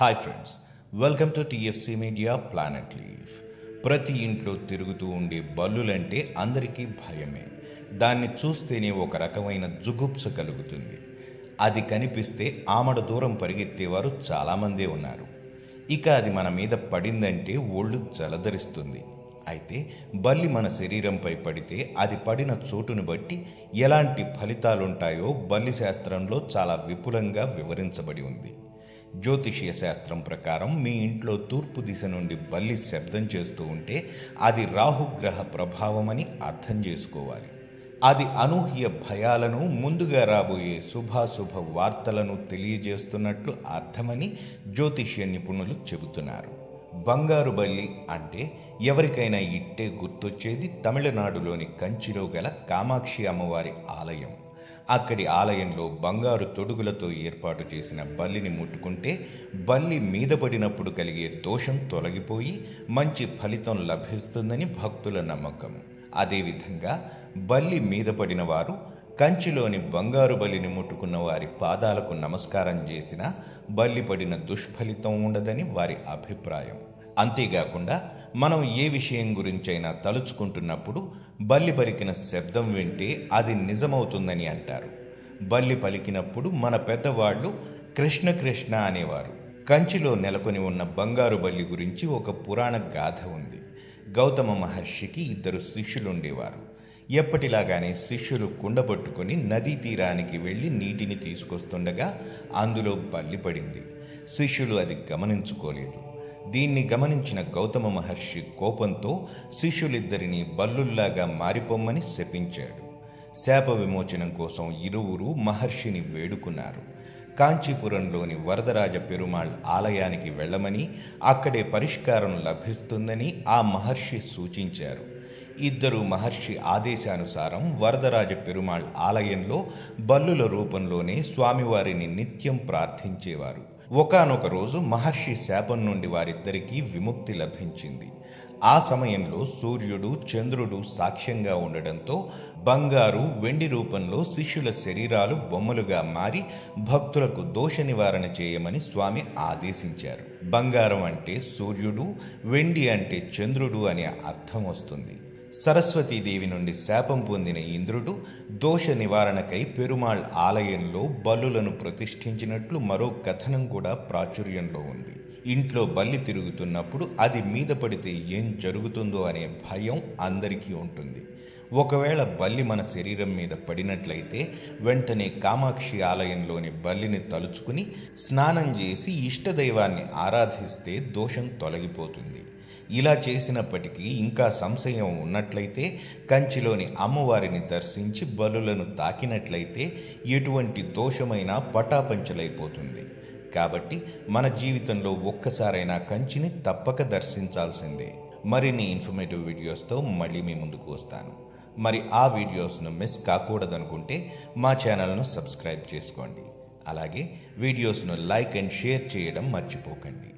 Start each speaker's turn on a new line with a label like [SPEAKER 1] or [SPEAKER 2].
[SPEAKER 1] Hi friends welcome to TFC media planet leaf ప్రతి ఇంట్లో తిరుగుతూ ఉండే బల్లులంటే అందరికీ భయమే. దాన్ని చూస్తేనే ఒక రకమైన జుగుప్స కలుగుతుంది. అది కనిపిస్తే ఆమడ దూరం పరిగెత్తేవారు చాలామందే ఉన్నారు. ఇక అది మన మీద పడిందంటే ఒళ్ళు జలధరిస్తుంది. అయితే బల్లి మన శరీరంపై పడితే అది పడిన చోటును బట్టి ఎలాంటి ఫలితాలుంటాయో బల్లి శాస్త్రంలో చాలా విపులంగా వివరించబడి ఉంది. జ్యోతిషీయ శాస్త్రం ప్రకారం మీ ఇంట్లో తూర్పు దిశ నుండి బల్లి శబ్దం చేస్తూ ఉంటే అది రాహుగ్రహ ప్రభావమని అర్థం చేసుకోవాలి. అది అనూహ్య భయాలను ముందుగా రాబోయే శుభాశుభ వార్తలను తెలియజేస్తున్నట్లు అర్థమని జ్యోతిష్య నిపుణులు చెబుతున్నారు. బంగారు బల్లి అంటే ఎవరికైనా ఇట్టే గుర్తొచ్చేది తమిళనాడులోని కంచిలో గల కామాక్షి అమ్మవారి ఆలయం. అక్కడి ఆలయంలో బంగారు తొడుగులతో ఏర్పాటు చేసిన బల్లిని ముట్టుకుంటే బల్లి మీద పడినప్పుడు కలిగే దోషం తొలగిపోయి మంచి ఫలితం లభిస్తుందని భక్తుల నమ్మకం. అదేవిధంగా బల్లి మీద పడిన వారు కంచిలోని బంగారు బలిని ముట్టుకున్న వారి పాదాలకు నమస్కారం చేసినా బల్లి పడిన దుష్ఫలితం ఉండదని వారి అభిప్రాయం. అంతేకాకుండా మనం ఏ విషయం గురించైనా తలుచుకుంటున్నప్పుడు బల్లి పలికిన శబ్దం వింటే అది నిజమవుతుందని అంటారు. బల్లి పలికినప్పుడు మన పెద్దవాళ్ళు కృష్ణ కృష్ణ అనేవారు. కంచిలో నెలకొని ఉన్న బంగారు బల్లి గురించి ఒక పురాణ గాథ ఉంది. గౌతమ మహర్షికి ఇద్దరు శిష్యులుండేవారు. ఎప్పటిలాగానే శిష్యులు కుండ పట్టుకుని నదీ తీరానికి వెళ్ళి నీటిని తీసుకొస్తుండగా అందులో బల్లి పడింది. శిష్యులు అది గమనించుకోలేదు. దీన్ని గమనించిన గౌతమ మహర్షి కోపంతో శిష్యులిద్దరిని బల్లుల్లాగా మారిపోమ్మని శపించాడు. శాప విమోచనం కోసం ఇరువురు మహర్షిని వేడుకున్నారు. కాంచీపురంలోని వరదరాజ పెరుమాళ్ ఆలయానికి వెళ్ళమని అక్కడే పరిష్కారం లభిస్తుందని ఆ మహర్షి సూచించారు. ఇద్దరు మహర్షి ఆదేశానుసారం వరదరాజ పెరుమాళ్ ఆలయంలో బల్లుల రూపంలోనే స్వామివారిని నిత్యం ప్రార్థించేవారు. ఒకనొక రోజు మహర్షి శాపం నుండి వారిద్దరికీ విముక్తి లభించింది. ఆ సమయంలో సూర్యుడు చంద్రుడు సాక్ష్యంగా ఉండడంతో బంగారు వెండి రూపంలో శిష్యుల శరీరాలు బొమ్మలుగా మారి భక్తులకు దోష నివారణ చేయమని స్వామి ఆదేశించారు. బంగారం అంటే సూర్యుడు వెండి అంటే చంద్రుడు అనే అర్థం వస్తుంది. సరస్వతీదేవి నుండి శాపం పొందిన ఇంద్రుడు దోష నివారణకై పెరుమాళ్ ఆలయంలో బల్లులను ప్రతిష్ఠించినట్లు మరో కథనం కూడా ప్రాచుర్యంలో ఉంది. ఇంట్లో బల్లి తిరుగుతున్నప్పుడు అది మీద పడితే ఏం జరుగుతుందో అనే భయం అందరికీ ఉంటుంది. ఒకవేళ బల్లి మన శరీరం మీద పడినట్లయితే వెంటనే కామాక్షి ఆలయంలోని బల్లిని తలుచుకుని స్నానం చేసి ఇష్టదైవాన్ని ఆరాధిస్తే దోషం తొలగిపోతుంది. ఇలా చేసినప్పటికీ ఇంకా సంశయం ఉన్నట్లయితే కంచిలోని అమ్మవారిని దర్శించి బలులను తాకినట్లయితే ఎటువంటి దోషమైనా పటాపంచలైపోతుంది. కాబట్టి మన జీవితంలో ఒక్కసారైనా కంచిని తప్పక దర్శించాల్సిందే. మరిన్ని ఇన్ఫర్మేటివ్ వీడియోస్తో మళ్ళీ మీ ముందుకు వస్తాను. మరి ఆ వీడియోస్ను మిస్ కాకూడదనుకుంటే మా ఛానల్ను సబ్స్క్రైబ్ చేసుకోండి. అలాగే వీడియోస్ను లైక్ అండ్ షేర్ చేయడం మర్చిపోకండి.